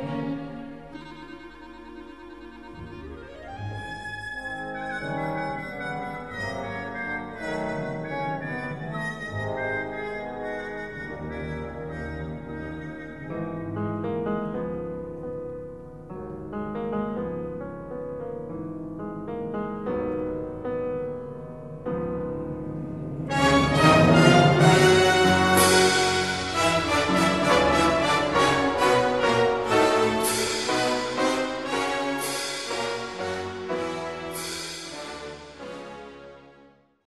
Amen.